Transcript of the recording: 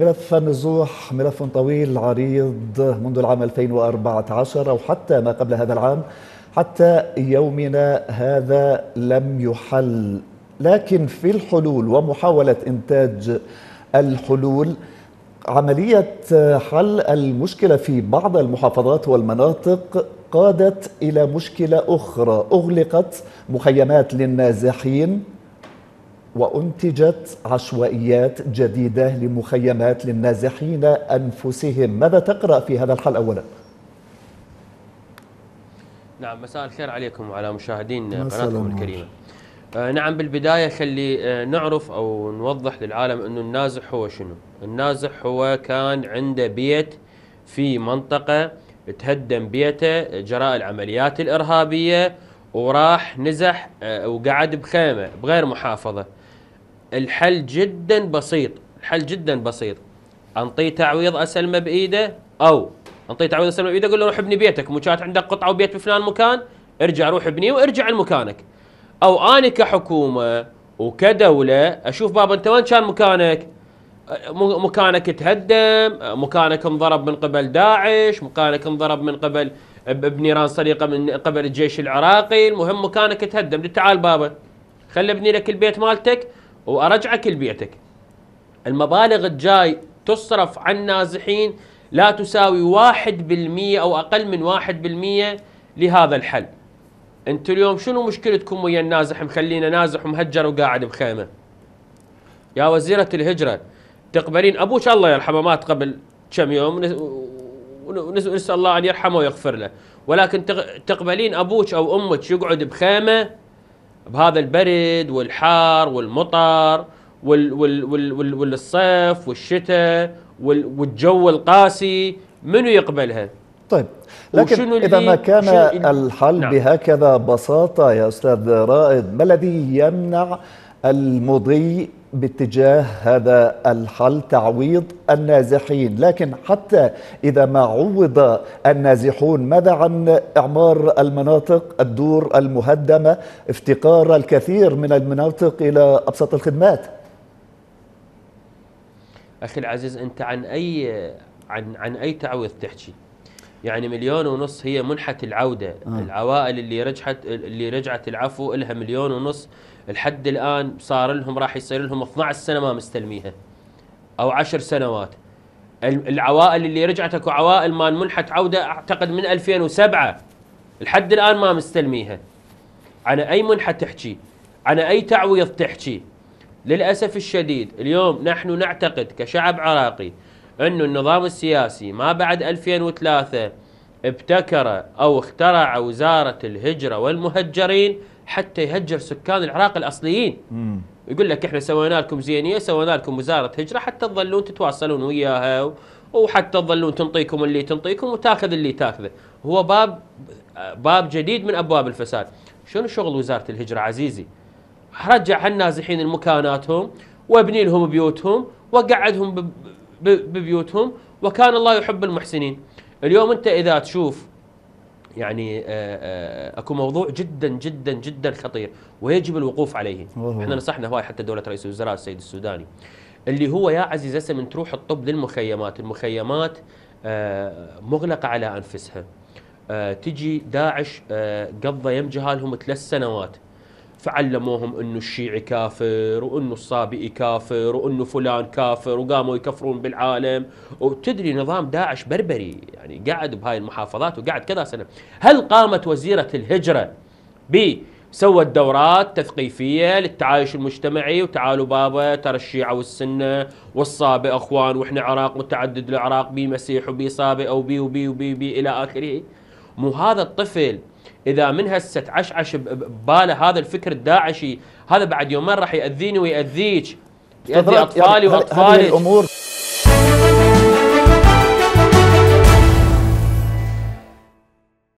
ملف النزوح ملف طويل عريض منذ العام 2014 أو حتى ما قبل هذا العام حتى يومنا هذا لم يحل. لكن في الحلول ومحاولة إنتاج الحلول عملية حل المشكلة في بعض المحافظات والمناطق قادت إلى مشكلة أخرى أغلقت مخيمات للنازحين. وأنتجت عشوائيات جديدة لمخيمات للنازحين أنفسهم. ماذا تقرأ في هذا الحل أولا؟ نعم مساء الخير عليكم وعلى مشاهدين قناتكم الكريمة. آه نعم بالبداية خلي آه نعرف أو نوضح للعالم أنه النازح هو شنو. النازح هو كان عنده بيت في منطقة تهدم بيته جراء العمليات الإرهابية وراح نزح آه وقعد بخيمة بغير محافظة. الحل جدا بسيط الحل جدا بسيط. أنطيه تعويض اسلمه بإيده أو أنطيه تعويض اسلمه بإيده أقول له روح ابني بيتك مو كانت عندك قطعة وبيت بفلان مكان ارجع روح ابنيه وارجع لمكانك. أو أنا كحكومة وكدولة أشوف بابا أنت وين كان مكانك؟ مكانك تهدم مكانك انضرب من قبل داعش مكانك انضرب من قبل بنيران صديقة من قبل الجيش العراقي المهم مكانك تهدم. تعال بابا خلي ابني لك البيت مالتك وأرجعك لبيتك. المبالغ الجاي تصرف عن نازحين لا تساوي واحد بالمية أو أقل من واحد بالمية لهذا الحل. أنت اليوم شنو مشكلتكم ويا النازح؟ مخلينا نازح ومهجر وقاعد بخيمة. يا وزيرة الهجرة تقبلين؟ أبوك الله يرحمه مات قبل كم يوم ونسأل الله أن يرحمه ويغفر له. ولكن تقبلين أبوك أو أمك يقعد بخيمة بهذا البرد والحار والمطر وال وال وال وال والصيف والشتاء والجو القاسي منو يقبلها؟ طيب لكن إذا ما كان الحل نعم. بهكذا بساطة يا أستاذ رائد ما الذي يمنع المضي باتجاه هذا الحل تعويض النازحين. لكن حتى إذا ما عوض النازحون ماذا عن إعمار المناطق الدور المهدمة افتقار الكثير من المناطق إلى أبسط الخدمات؟ أخي العزيز أنت عن أي عن عن أي تعويض تحكي؟ يعني مليون ونص هي منحة العودة. آه. العوائل اللي رجعت اللي رجعت العفو لها مليون ونص. لحد الآن صار لهم راح يصير لهم 12 سنة ما مستلميها. أو 10 سنوات. العوائل اللي رجعت أكو عوائل مال منحة عودة أعتقد من 2007 لحد الآن ما مستلميها. عن أي منحة تحكي؟ عن أي تعويض تحكي؟ للأسف الشديد اليوم نحن نعتقد كشعب عراقي انه النظام السياسي ما بعد 2003 ابتكر أو اخترع وزارة الهجرة والمهجرين حتى يهجر سكان العراق الأصليين. مم. يقول لك إحنا سوينا لكم زينية سوينا لكم وزارة هجرة حتى تظلون تتواصلون وياها وحتى تظلون تنطيكم اللي تنطيكم وتاخذ اللي تاخذه. هو باب باب جديد من أبواب الفساد. شنو شغل وزارة الهجرة عزيزي؟ رجع هالنازحين لمكاناتهم وابني لهم بيوتهم وقعدهم ببيوتهم وكان الله يحب المحسنين. اليوم أنت إذا تشوف يعني آه، آه، أكو موضوع جدا جدا جدا خطير ويجب الوقوف عليه. إحنا نصحنا هواي حتى دولة رئيس الوزراء السيد السوداني اللي هو يا عزيز هسه من تروح الطب للمخيمات. المخيمات آه، مغلقة على أنفسها. تجي داعش قضى يم جهالهم ثلاث سنوات. فعلموهم إنه الشيعي كافر وإنه الصابئي كافر وإنه فلان كافر وقاموا يكفرون بالعالم. وتدري نظام داعش بربري يعني قعد بهاي المحافظات وقعد كذا سنة. هل قامت وزيرة الهجرة ب سوت دورات تثقيفية للتعايش المجتمعي؟ وتعالوا بابا ترى الشيعة والسنة والصابئ أخوان وإحنا عراق متعدد العراق بي مسيح وبي صابئ أو بي وبي وبي, وبي إلى آخره. مو هذا الطفل. إذا من هسه تعشعش بباله هذا الفكر الداعشي هذا بعد يومين راح يأذيني ويأذيك. يأذي أطفالي وأطفالك. الأمور